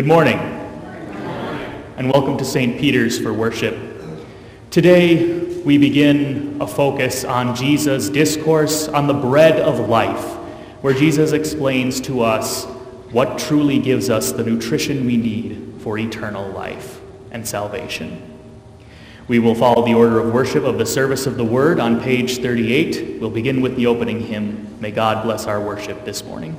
Good morning, and welcome to St. Peter's for worship. Today, we begin a focus on Jesus' discourse on the bread of life, where Jesus explains to us what truly gives us the nutrition we need for eternal life and salvation. We will follow the order of worship of the service of the word on page 38. We'll begin with the opening hymn, May God bless our worship this morning.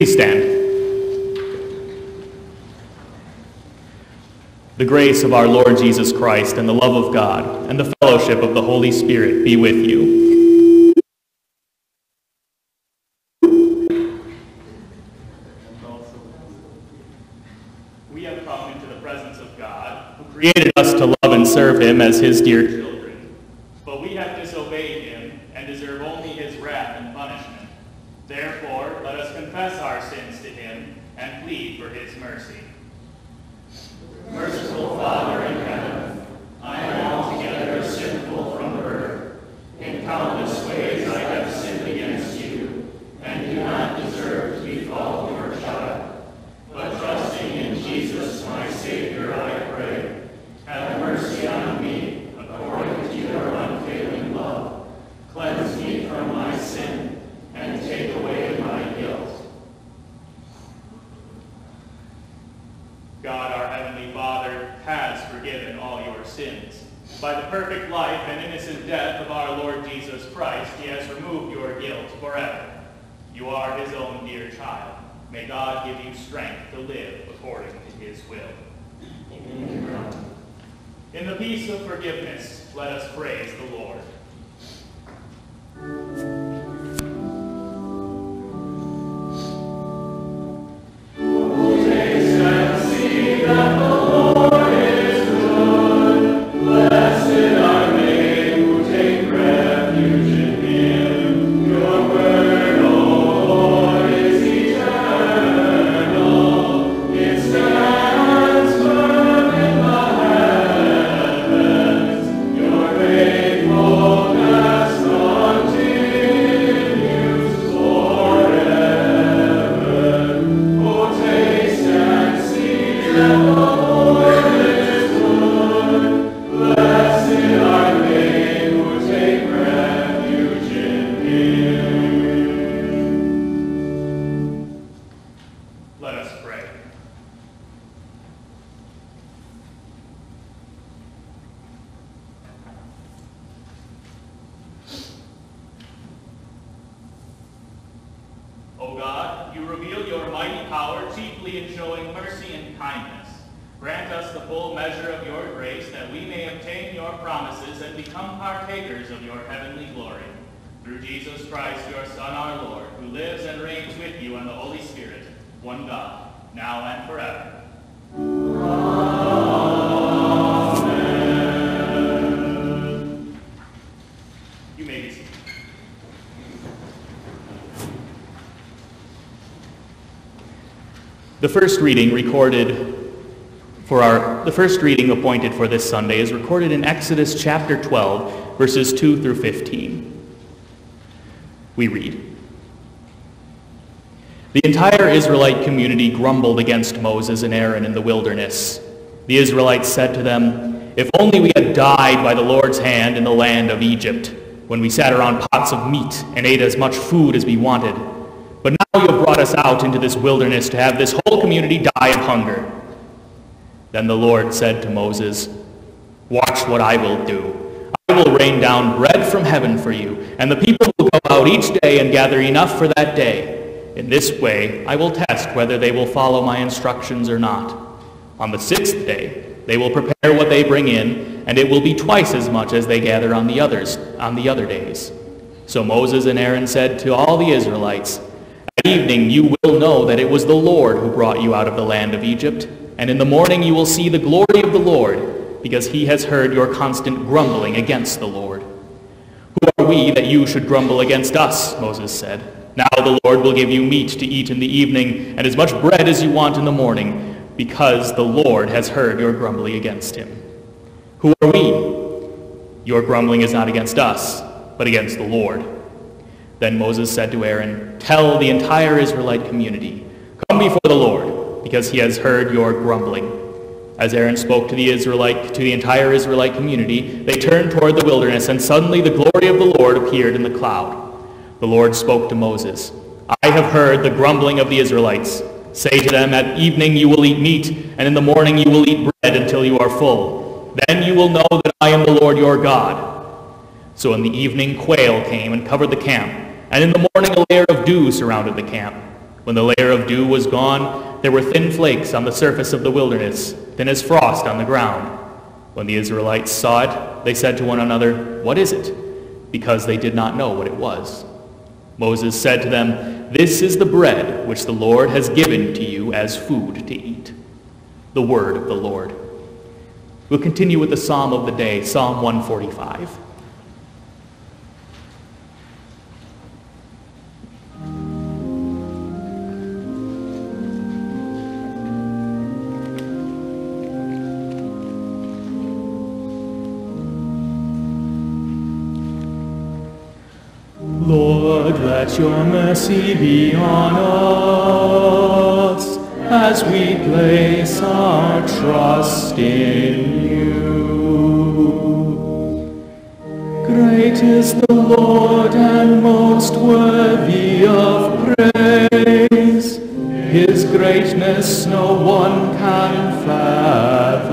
Please stand. The grace of our Lord Jesus Christ and the love of God and the fellowship of the Holy Spirit be with you. We have come into the presence of God, who created us to love and serve him as his dear children. But we have disobeyed him and deserve only his wrath and punishment. Therefore, let us confess our sins to him and plead for his mercy. Merciful Father in heaven, I am altogether sinful from birth. In countless ways I have sinned against you, and do not deserve to be called your child. But trusting in Jesus, my Savior, I pray, have mercy on me according to your unfailing love. Cleanse me from my sin and take away my guilt. God, our Heavenly Father, has forgiven all your sins. By the perfect life and innocent death of our Lord Jesus Christ, he has removed your guilt forever. You are his own dear child. May God give you strength to live according to his will. In the peace of forgiveness, let us praise the Lord. Of your grace that we may obtain your promises and become partakers of your heavenly glory. Through Jesus Christ, your Son, our Lord, who lives and reigns with you and the Holy Spirit, one God, now and forever. You may be seated. The first reading recorded for our the first reading appointed for this Sunday is recorded in Exodus chapter 12 verses 2 through 15. We read The entire Israelite community grumbled against Moses and Aaron in the wilderness. The Israelites said to them, If only we had died by the Lord's hand in the land of Egypt, when we sat around pots of meat and ate as much food as we wanted. But now you have brought us out into this wilderness to have this whole community die of hunger. Then the Lord said to Moses, Watch what I will do. I will rain down bread from heaven for you, and the people will go out each day and gather enough for that day. In this way I will test whether they will follow my instructions or not. On the sixth day they will prepare what they bring in, and it will be twice as much as they gather on the others on the other days. So Moses and Aaron said to all the Israelites, At evening you will know that it was the Lord who brought you out of the land of Egypt, and in the morning you will see the glory of the Lord, because he has heard your constant grumbling against the Lord. Who are we that you should grumble against us? Moses said. Now the Lord will give you meat to eat in the evening, and as much bread as you want in the morning, because the Lord has heard your grumbling against him. Who are we? Your grumbling is not against us, but against the Lord. Then Moses said to Aaron, Tell the entire Israelite community, Come before the Lord, because he has heard your grumbling. As Aaron spoke to the Israelite, to the entire Israelite community, they turned toward the wilderness, and suddenly the glory of the Lord appeared in the cloud. The Lord spoke to Moses, I have heard the grumbling of the Israelites. Say to them, At evening you will eat meat, and in the morning you will eat bread until you are full. Then you will know that I am the Lord your God. So in the evening quail came and covered the camp, and in the morning a layer of dew surrounded the camp. When the layer of dew was gone, there were thin flakes on the surface of the wilderness, thin as frost on the ground. When the Israelites saw it, they said to one another, What is it? Because they did not know what it was. Moses said to them, This is the bread which the Lord has given to you as food to eat. The word of the Lord. We'll continue with the psalm of the day, Psalm 145. Be on us as we place our trust in you. Great is the Lord and most worthy of praise. His greatness no one can fathom.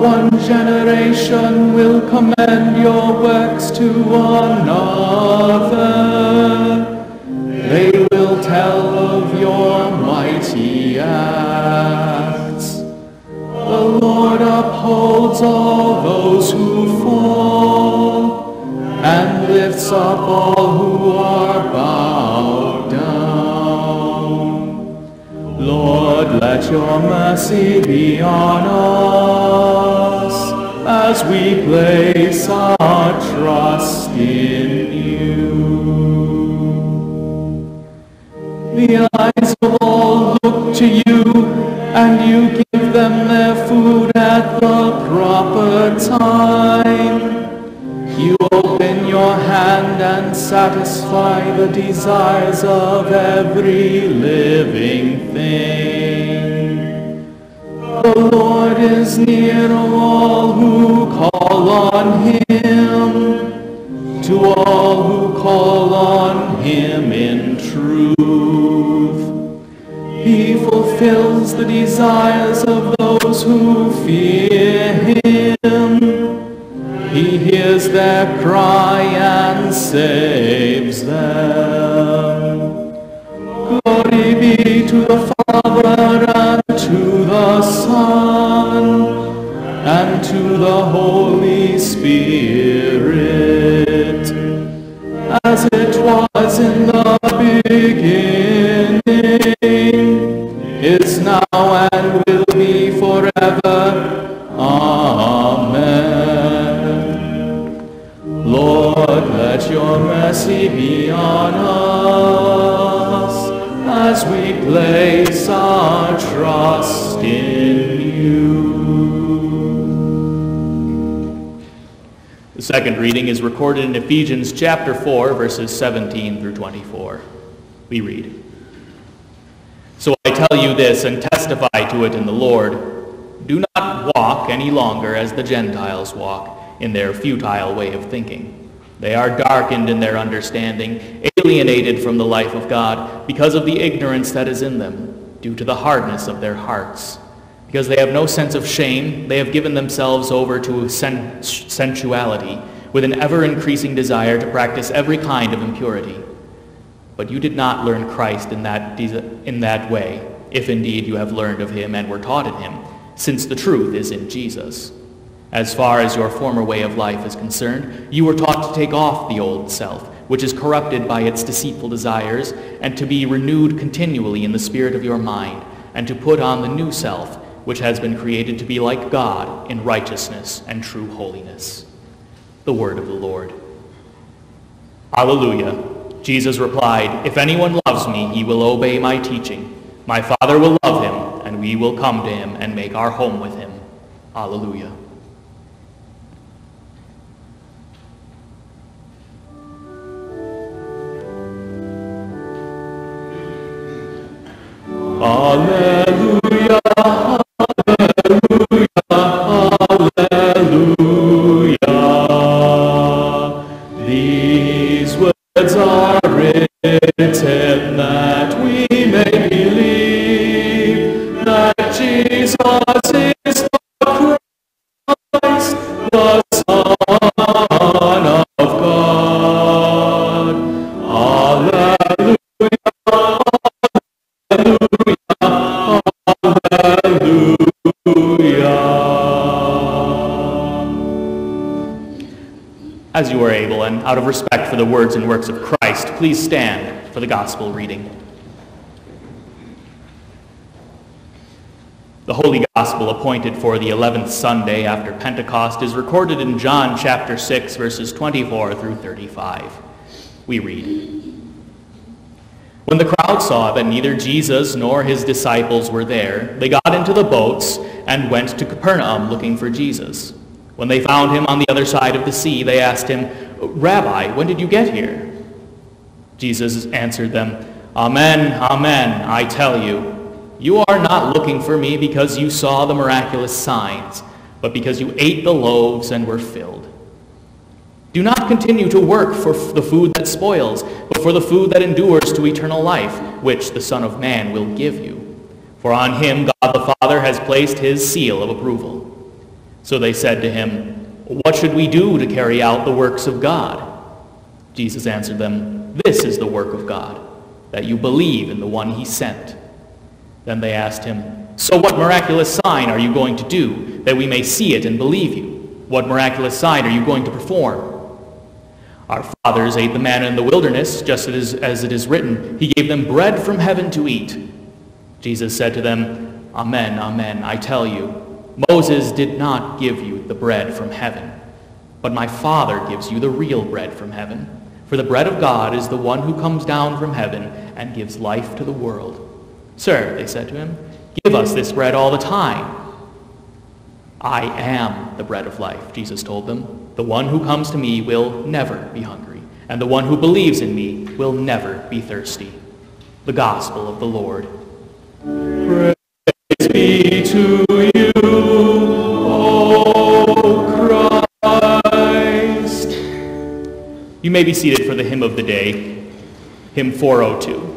One generation will commend your works to another. They will tell of your mighty acts. The Lord upholds all those who fall and lifts up all who are bowed down. Lord, let your mercy be on us as we place our trust in The eyes of all look to you, and you give them their food at the proper time. You open your hand and satisfy the desires of every living thing. The Lord is near all who call on him, desires of those who fear him. He hears their cry and saves them. Mercy be on us as we place our trust in you. The second reading is recorded in Ephesians chapter 4, verses 17 through 24. We read, So I tell you this and testify to it in the Lord. Do not walk any longer as the Gentiles walk in their futile way of thinking. They are darkened in their understanding, alienated from the life of God because of the ignorance that is in them, due to the hardness of their hearts. Because they have no sense of shame, they have given themselves over to sen- sensuality with an ever-increasing desire to practice every kind of impurity. But you did not learn Christ in that, in that way, if indeed you have learned of him and were taught in him, since the truth is in Jesus. As far as your former way of life is concerned, you were taught to take off the old self, which is corrupted by its deceitful desires, and to be renewed continually in the spirit of your mind, and to put on the new self, which has been created to be like God in righteousness and true holiness. The word of the Lord. Alleluia. Jesus replied, If anyone loves me, he will obey my teaching. My Father will love him, and we will come to him and make our home with him. Alleluia. Alleluia, Alleluia, Alleluia. Out of respect for the words and works of Christ, please stand for the gospel reading. The Holy Gospel appointed for the 11th Sunday after Pentecost is recorded in John chapter 6, verses 24 through 35. We read, When the crowd saw that neither Jesus nor his disciples were there, they got into the boats and went to Capernaum looking for Jesus. When they found him on the other side of the sea, they asked him, Rabbi, when did you get here? Jesus answered them, Amen, amen, I tell you, you are not looking for me because you saw the miraculous signs, but because you ate the loaves and were filled. Do not continue to work for the food that spoils, but for the food that endures to eternal life, which the Son of Man will give you. For on him God the Father has placed his seal of approval. So they said to him, What should we do to carry out the works of God? Jesus answered them, This is the work of God, that you believe in the one he sent. Then they asked him, So what miraculous sign are you going to do, that we may see it and believe you? What miraculous sign are you going to perform? Our fathers ate the manna in the wilderness, just as, as it is written, He gave them bread from heaven to eat. Jesus said to them, Amen, amen, I tell you, Moses did not give you the bread from heaven, but my Father gives you the real bread from heaven. For the bread of God is the one who comes down from heaven and gives life to the world. Sir, they said to him, give us this bread all the time. I am the bread of life, Jesus told them. The one who comes to me will never be hungry, and the one who believes in me will never be thirsty. The Gospel of the Lord. Praise be to may be seated for the hymn of the day, hymn 402.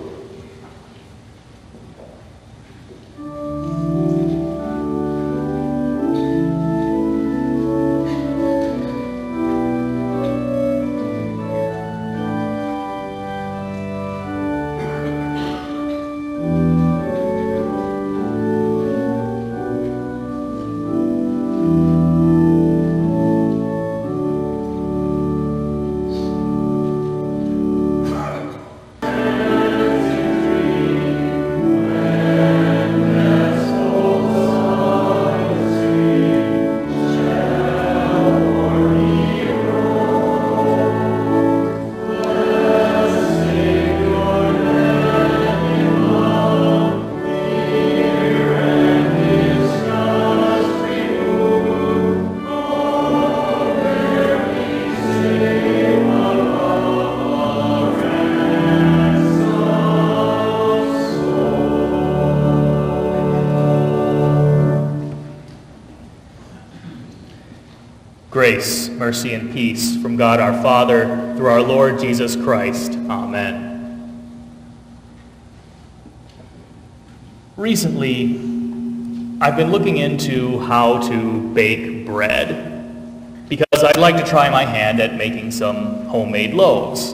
Father through our Lord Jesus Christ. Amen. Recently, I've been looking into how to bake bread because I'd like to try my hand at making some homemade loaves.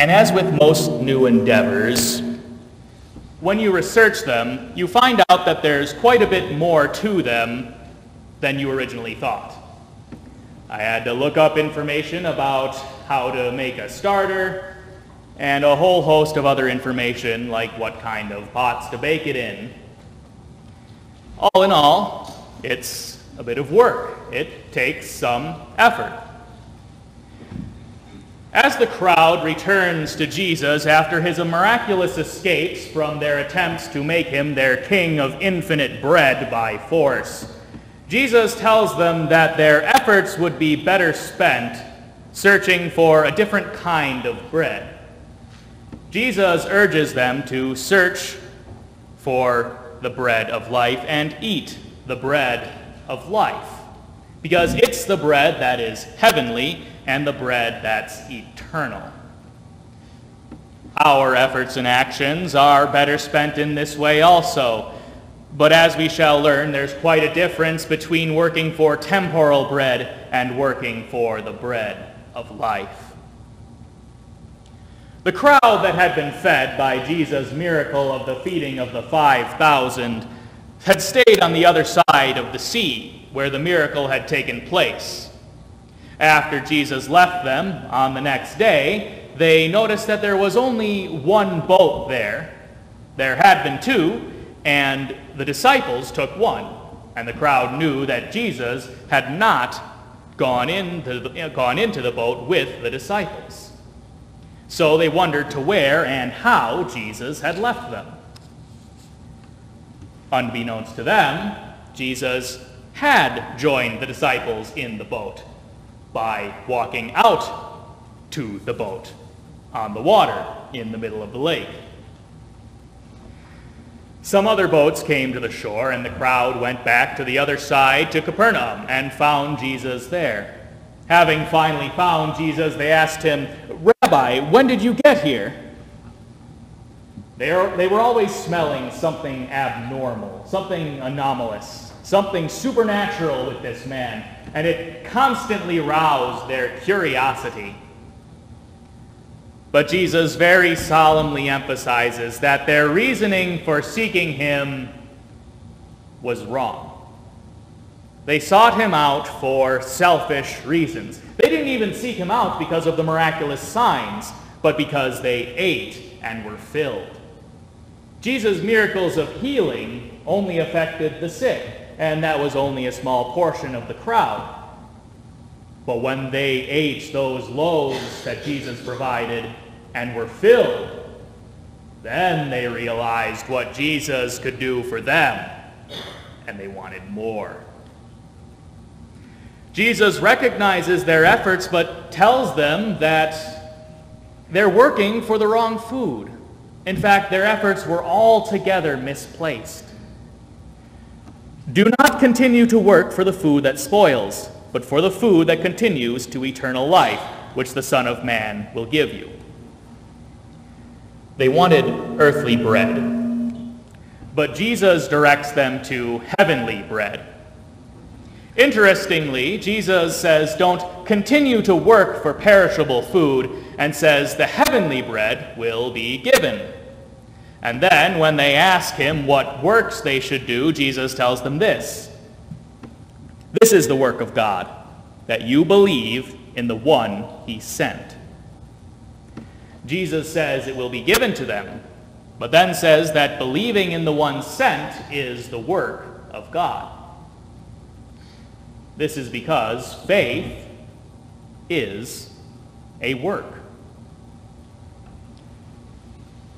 And as with most new endeavors, when you research them, you find out that there's quite a bit more to them than you originally thought. I had to look up information about how to make a starter and a whole host of other information like what kind of pots to bake it in. All in all, it's a bit of work. It takes some effort. As the crowd returns to Jesus after his miraculous escapes from their attempts to make him their king of infinite bread by force, Jesus tells them that their efforts would be better spent searching for a different kind of bread. Jesus urges them to search for the bread of life and eat the bread of life because it's the bread that is heavenly and the bread that's eternal. Our efforts and actions are better spent in this way also but as we shall learn, there's quite a difference between working for temporal bread and working for the bread of life. The crowd that had been fed by Jesus' miracle of the feeding of the 5,000 had stayed on the other side of the sea where the miracle had taken place. After Jesus left them on the next day, they noticed that there was only one boat there. There had been two, and the disciples took one, and the crowd knew that Jesus had not gone into the, gone into the boat with the disciples. So they wondered to where and how Jesus had left them. Unbeknownst to them, Jesus had joined the disciples in the boat by walking out to the boat on the water in the middle of the lake. Some other boats came to the shore, and the crowd went back to the other side to Capernaum and found Jesus there. Having finally found Jesus, they asked him, Rabbi, when did you get here? They, are, they were always smelling something abnormal, something anomalous, something supernatural with this man, and it constantly roused their curiosity. But Jesus very solemnly emphasizes that their reasoning for seeking him was wrong. They sought him out for selfish reasons. They didn't even seek him out because of the miraculous signs, but because they ate and were filled. Jesus' miracles of healing only affected the sick, and that was only a small portion of the crowd. But when they ate those loaves that Jesus provided and were filled, then they realized what Jesus could do for them, and they wanted more. Jesus recognizes their efforts, but tells them that they're working for the wrong food. In fact, their efforts were altogether misplaced. Do not continue to work for the food that spoils, but for the food that continues to eternal life, which the Son of Man will give you. They wanted earthly bread, but Jesus directs them to heavenly bread. Interestingly, Jesus says, don't continue to work for perishable food, and says the heavenly bread will be given. And then, when they ask him what works they should do, Jesus tells them this This is the work of God, that you believe in the one he sent. Jesus says it will be given to them, but then says that believing in the one sent is the work of God. This is because faith is a work.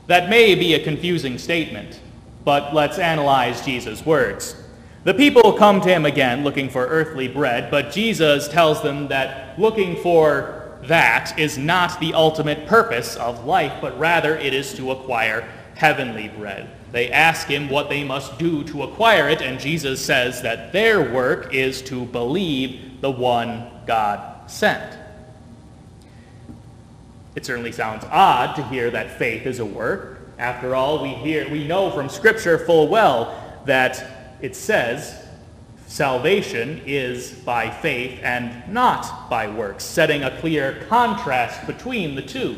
That may be a confusing statement, but let's analyze Jesus' words. The people come to him again looking for earthly bread, but Jesus tells them that looking for that is not the ultimate purpose of life, but rather it is to acquire heavenly bread. They ask him what they must do to acquire it, and Jesus says that their work is to believe the one God sent. It certainly sounds odd to hear that faith is a work. After all, we hear we know from scripture full well that it says salvation is by faith and not by works, setting a clear contrast between the two.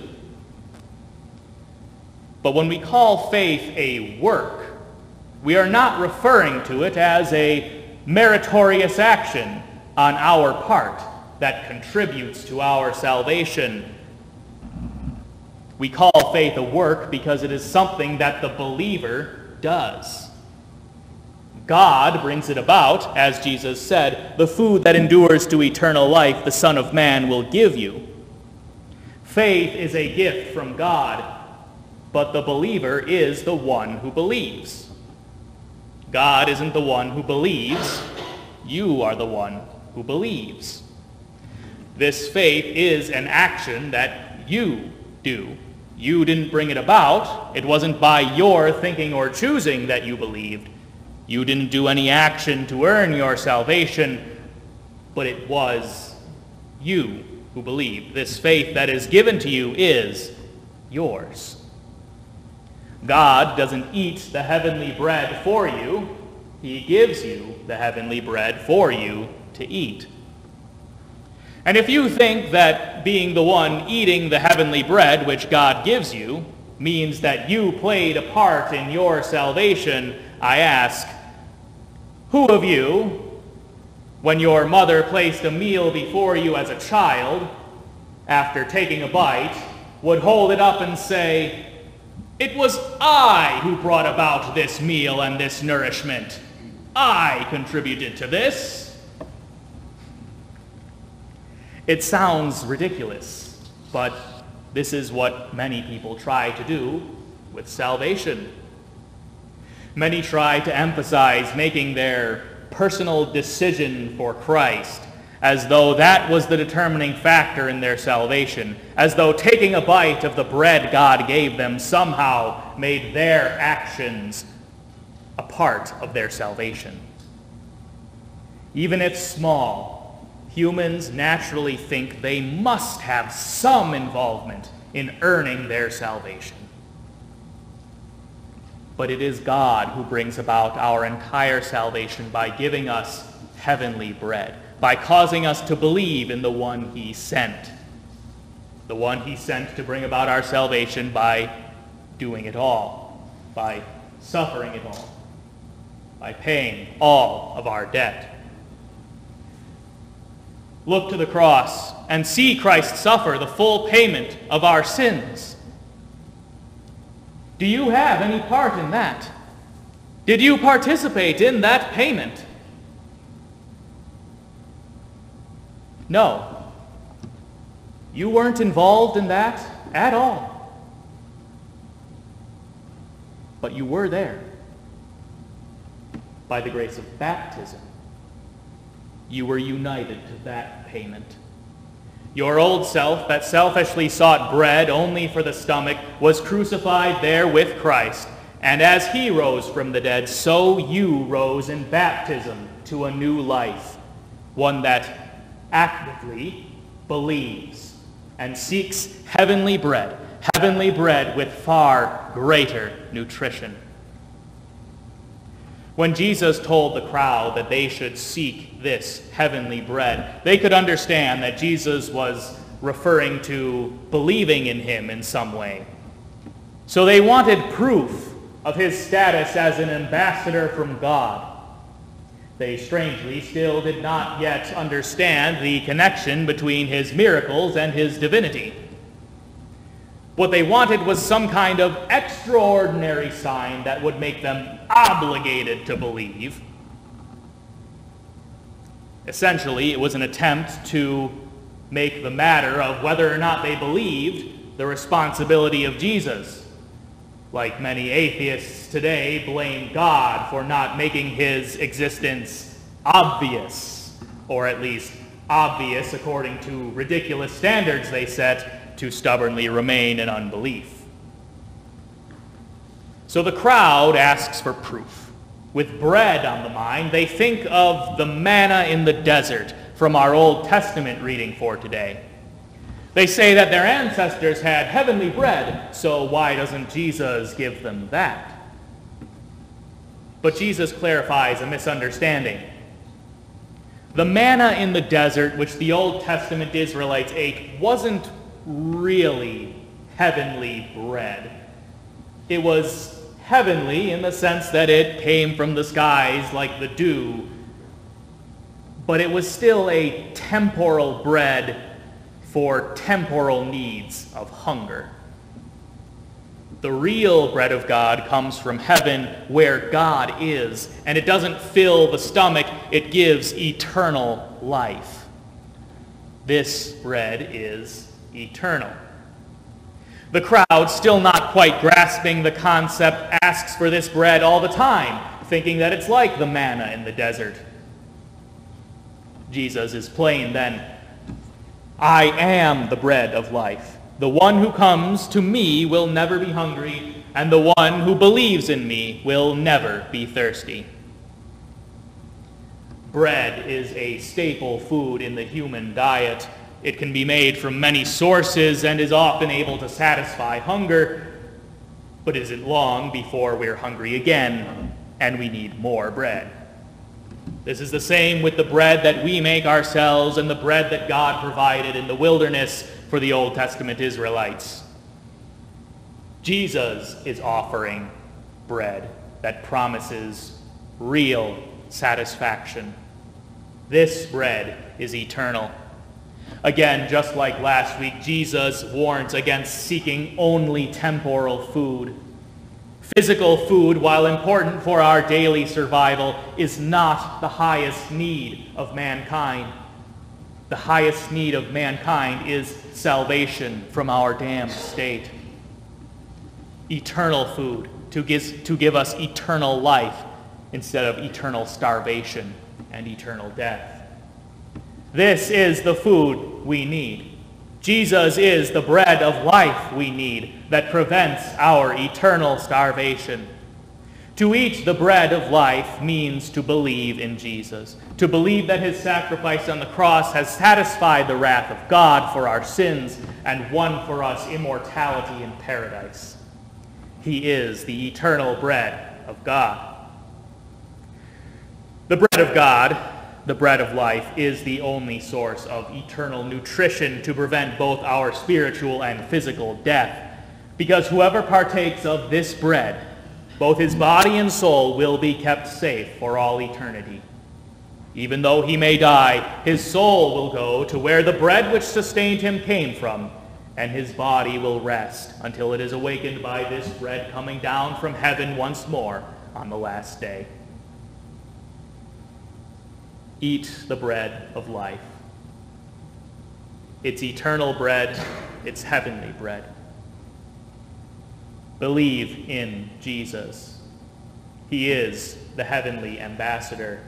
But when we call faith a work, we are not referring to it as a meritorious action on our part that contributes to our salvation. We call faith a work because it is something that the believer does. God brings it about, as Jesus said, the food that endures to eternal life the Son of Man will give you. Faith is a gift from God, but the believer is the one who believes. God isn't the one who believes. You are the one who believes. This faith is an action that you do. You didn't bring it about. It wasn't by your thinking or choosing that you believed. You didn't do any action to earn your salvation, but it was you who believed. This faith that is given to you is yours. God doesn't eat the heavenly bread for you. He gives you the heavenly bread for you to eat. And if you think that being the one eating the heavenly bread which God gives you means that you played a part in your salvation, I ask, who of you, when your mother placed a meal before you as a child, after taking a bite, would hold it up and say, it was I who brought about this meal and this nourishment. I contributed to this. It sounds ridiculous, but this is what many people try to do with salvation. Many try to emphasize making their personal decision for Christ as though that was the determining factor in their salvation, as though taking a bite of the bread God gave them somehow made their actions a part of their salvation. Even if small, humans naturally think they must have some involvement in earning their salvation. But it is God who brings about our entire salvation by giving us heavenly bread by causing us to believe in the one he sent. The one he sent to bring about our salvation by doing it all, by suffering it all, by paying all of our debt. Look to the cross and see Christ suffer the full payment of our sins. Do you have any part in that? Did you participate in that payment? No. You weren't involved in that at all. But you were there by the grace of baptism. You were united to that payment. Your old self that selfishly sought bread only for the stomach was crucified there with Christ. And as he rose from the dead, so you rose in baptism to a new life, one that actively believes and seeks heavenly bread, heavenly bread with far greater nutrition. When Jesus told the crowd that they should seek this heavenly bread, they could understand that Jesus was referring to believing in him in some way. So they wanted proof of his status as an ambassador from God. They strangely still did not yet understand the connection between his miracles and his divinity. What they wanted was some kind of extraordinary sign that would make them obligated to believe. Essentially, it was an attempt to make the matter of whether or not they believed the responsibility of Jesus like many atheists today, blame God for not making his existence obvious, or at least obvious according to ridiculous standards they set to stubbornly remain in unbelief. So the crowd asks for proof. With bread on the mind, they think of the manna in the desert from our Old Testament reading for today. They say that their ancestors had heavenly bread, so why doesn't Jesus give them that? But Jesus clarifies a misunderstanding. The manna in the desert, which the Old Testament Israelites ate, wasn't really heavenly bread. It was heavenly in the sense that it came from the skies like the dew, but it was still a temporal bread for temporal needs of hunger. The real bread of God comes from heaven where God is, and it doesn't fill the stomach, it gives eternal life. This bread is eternal. The crowd, still not quite grasping the concept, asks for this bread all the time, thinking that it's like the manna in the desert. Jesus is plain then. I am the bread of life. The one who comes to me will never be hungry, and the one who believes in me will never be thirsty. Bread is a staple food in the human diet. It can be made from many sources and is often able to satisfy hunger, but isn't long before we're hungry again and we need more bread. This is the same with the bread that we make ourselves and the bread that God provided in the wilderness for the Old Testament Israelites. Jesus is offering bread that promises real satisfaction. This bread is eternal. Again, just like last week, Jesus warns against seeking only temporal food. Physical food, while important for our daily survival, is not the highest need of mankind. The highest need of mankind is salvation from our damned state. Eternal food to give, to give us eternal life instead of eternal starvation and eternal death. This is the food we need. Jesus is the bread of life we need that prevents our eternal starvation. To eat the bread of life means to believe in Jesus, to believe that his sacrifice on the cross has satisfied the wrath of God for our sins and won for us immortality in paradise. He is the eternal bread of God. The bread of God the bread of life, is the only source of eternal nutrition to prevent both our spiritual and physical death. Because whoever partakes of this bread, both his body and soul will be kept safe for all eternity. Even though he may die, his soul will go to where the bread which sustained him came from, and his body will rest until it is awakened by this bread coming down from heaven once more on the last day. Eat the bread of life. It's eternal bread. It's heavenly bread. Believe in Jesus. He is the heavenly ambassador.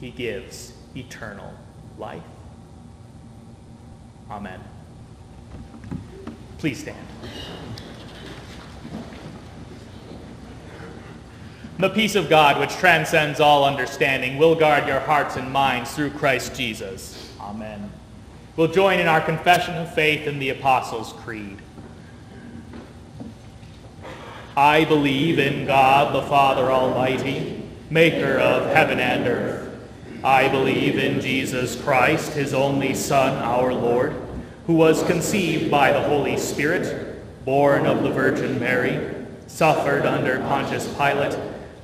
He gives eternal life. Amen. Please stand. The peace of God, which transcends all understanding, will guard your hearts and minds through Christ Jesus. Amen. We'll join in our confession of faith in the Apostles' Creed. I believe in God the Father Almighty, maker of heaven and earth. I believe in Jesus Christ, his only Son, our Lord, who was conceived by the Holy Spirit, born of the Virgin Mary, suffered under Pontius Pilate,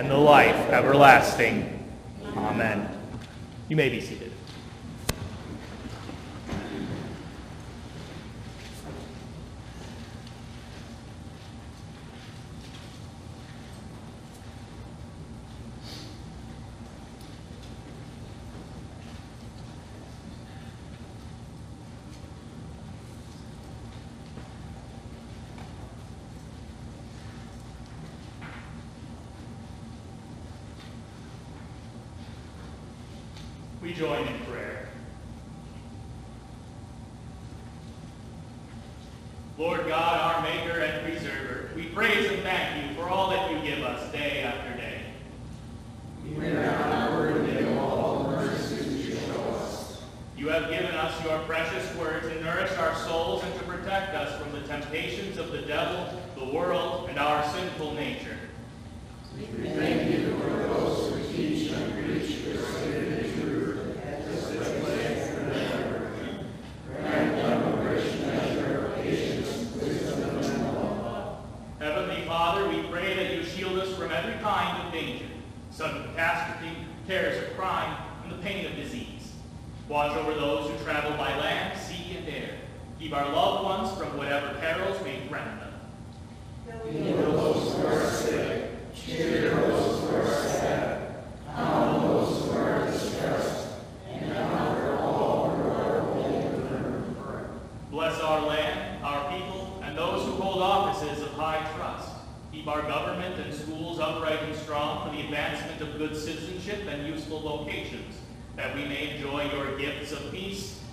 and the life everlasting. Amen. You may be seated. You have given us your precious word to nourish our souls and to protect us from the temptations of the devil, the world, and our sinful nature. We thank you for those who teach and preach your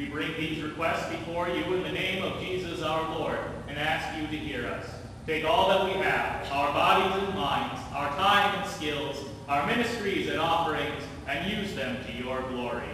We bring these requests before you in the name of Jesus our Lord and ask you to hear us. Take all that we have, our bodies and minds, our time and skills, our ministries and offerings, and use them to your glory.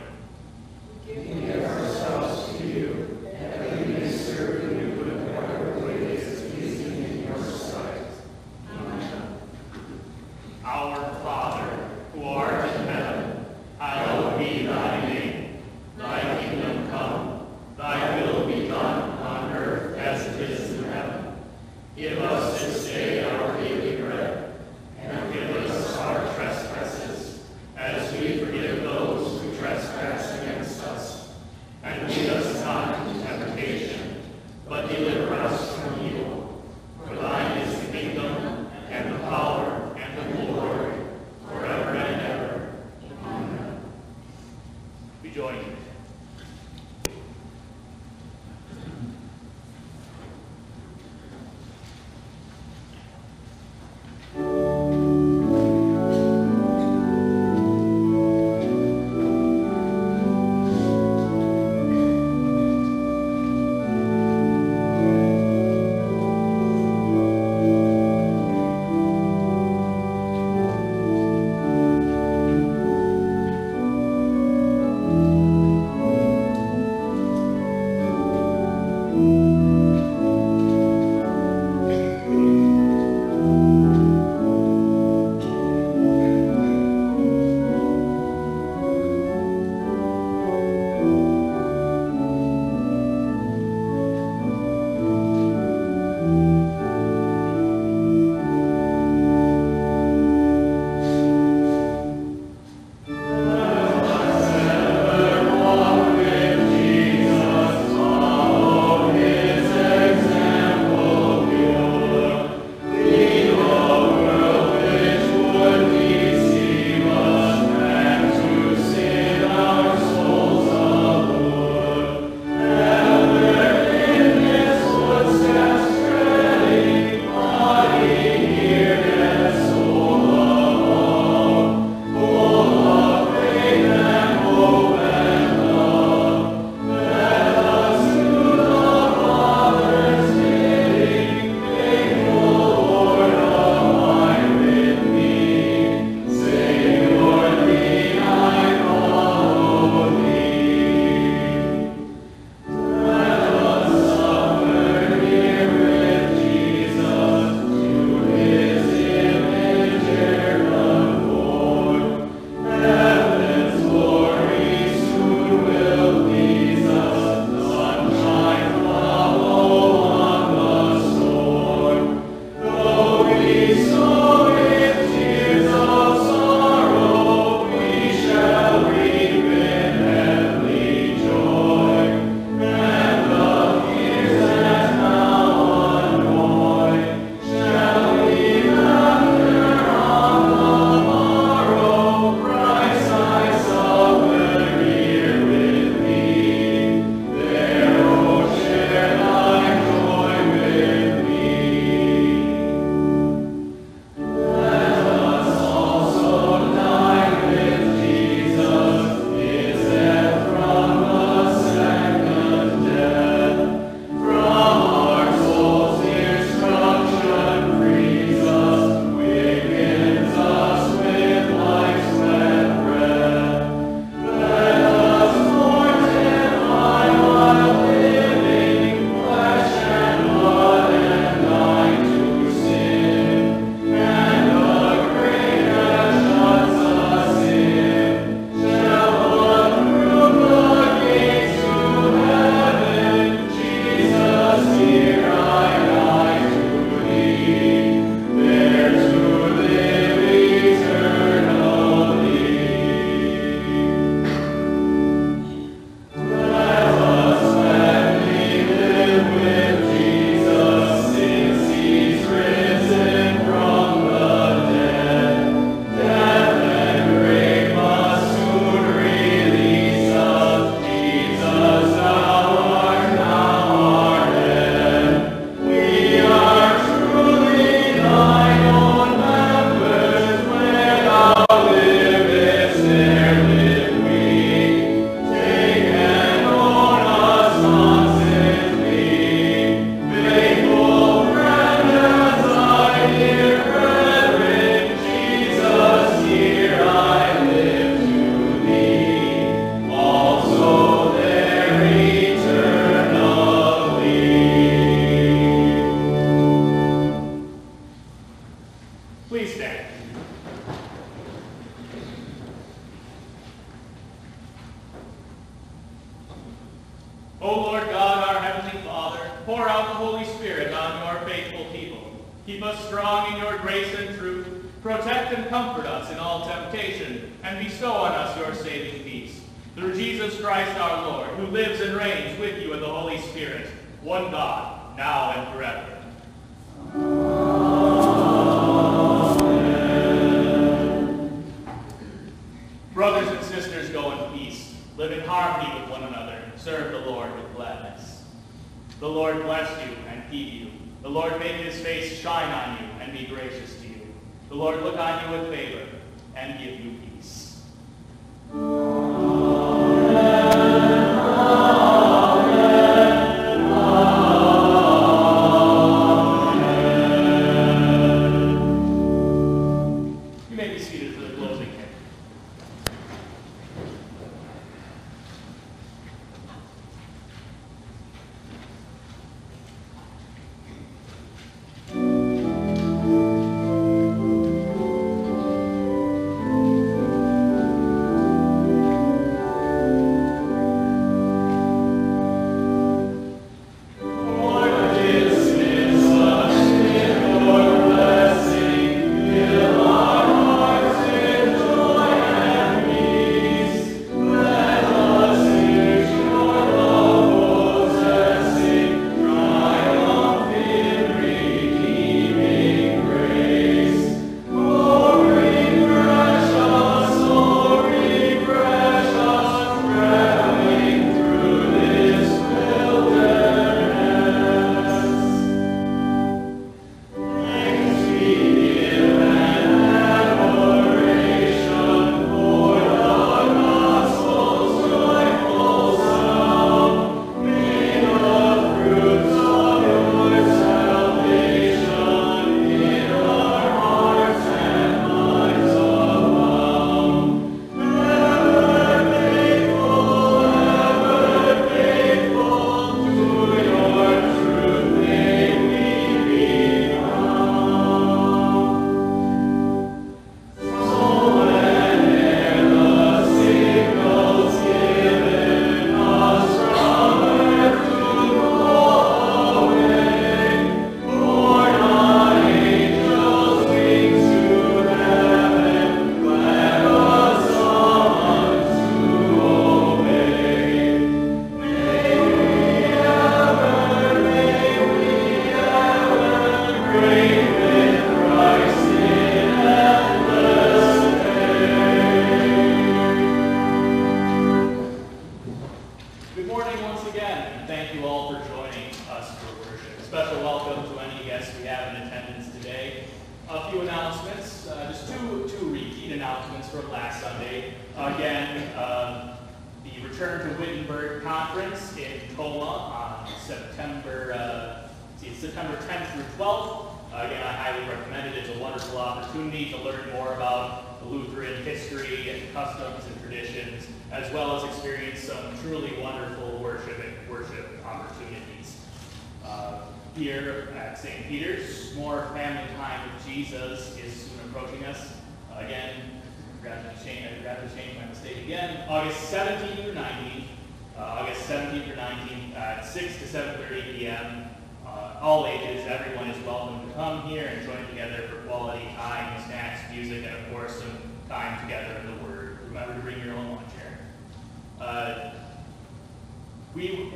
We,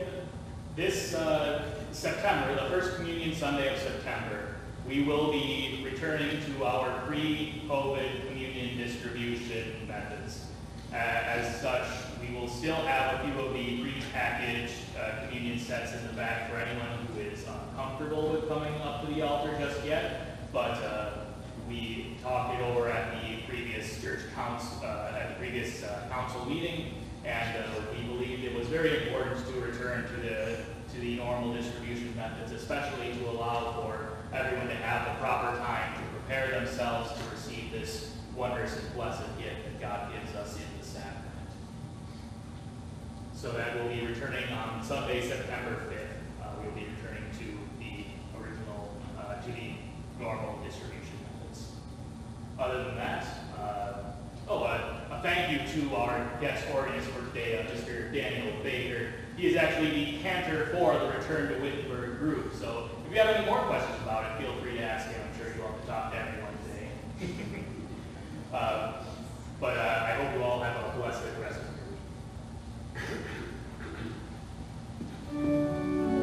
this uh, September, the first Communion Sunday of September, we will be returning to our pre-COVID communion distribution methods. Uh, as such, we will still have a few of the pre-packaged uh, communion sets in the back for anyone who is uncomfortable with coming up to the altar just yet, but uh, we talked it over at the previous church council, uh, at the previous uh, council meeting, and uh, we believed it was very important to return to the, to the normal distribution methods, especially to allow for everyone to have the proper time to prepare themselves to receive this wondrous and blessed gift that God gives us in the sacrament. So that will be returning on Sunday, September 5th. Uh, we'll be returning to the original, uh, to the normal distribution methods. Other than that, uh, Oh, uh, a thank you to our guest organist for today, uh, Mr. Daniel Baker. He is actually the cantor for the Return to Wittenberg group, so if you have any more questions about it, feel free to ask him. I'm sure you want to talk to everyone today. uh, but uh, I hope you all have a blessed rest of your week.